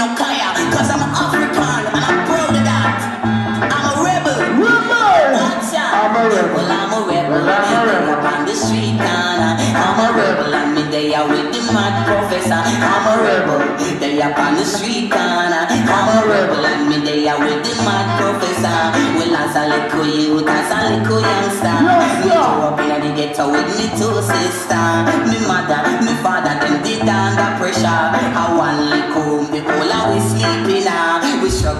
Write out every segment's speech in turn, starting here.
no kaya, cause I'm African and I'm proud of that. I'm a rebel. Rebel. Watch. I'm a rebel. Well, I'm a rebel. I'm a rebel. Up on the street corner. I'm a rebel. And me day are with the mad professor. I'm a rebel. day up on the street corner. I'm a rebel. And me day are with the mad professor. Well, as a little youth, as a little youngster. Me grew up in the ghetto with me two sister. Me mother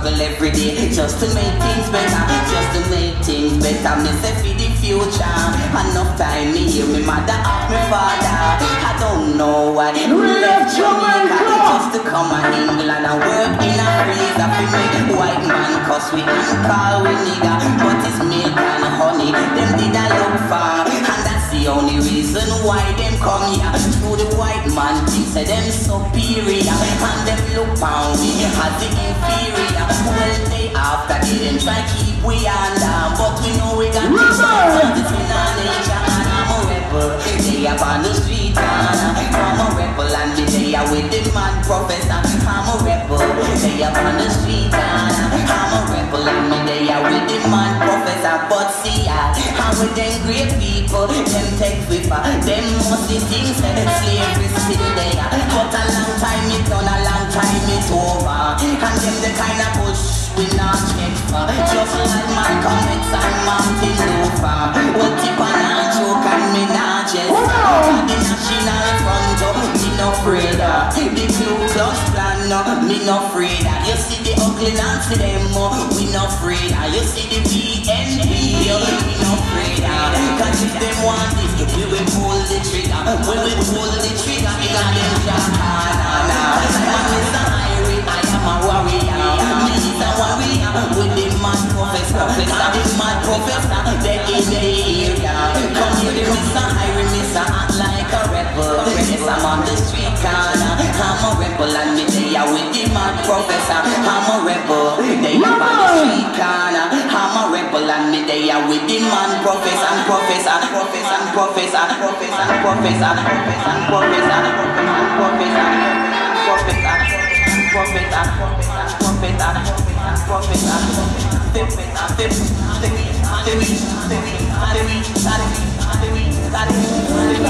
struggle every day just to make things better, just to make things better. Me say for the future, enough time me hear me mother ask me father. I don't know why we left Jamaica just to come to England and work in a freezer for me. White man cause we and call we nigga, Through the white man thinks that them superior, and them look on me as the inferior. Well, they after they them try keep we under, but we know we got to start it's in our nature. And I'm a rebel, they up on the street, and I'm a rebel, and me they are with the man professor. I'm a rebel, they up on the street, and I'm a rebel, and me they are with the man with them great people, them take with them must the things that slavery still there. But a long time it done, a long time it over, and them the kind of push we not check for. Just like Malcolm X and Martin Luther. Well, tip on a joke and me not jest. The national front up, me no afraid of. No, me no afraid of. You see the ugly Nancy them, oh, we no afraid of. You see the oh, we no afraid. Cause if them want this, we will pull the trigger. We will pull the trigger in a them jaw. Nah, nah, Mr. Irie, I am a warrior. Me warrior with the professor. Now the mad professor, they in the area. Come here. Mr. professor. I'm a rebel. They up on the street corner. I'm a rebel and me there with the man professor and professor, professor and professor, professor and professor, professor and professor, professor and professor, professor, professor, professor, professor,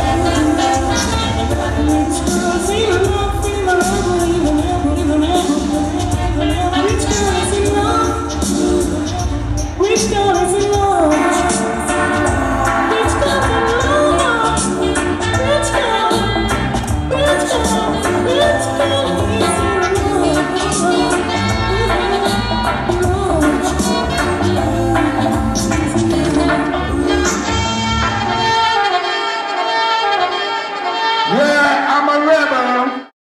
professor,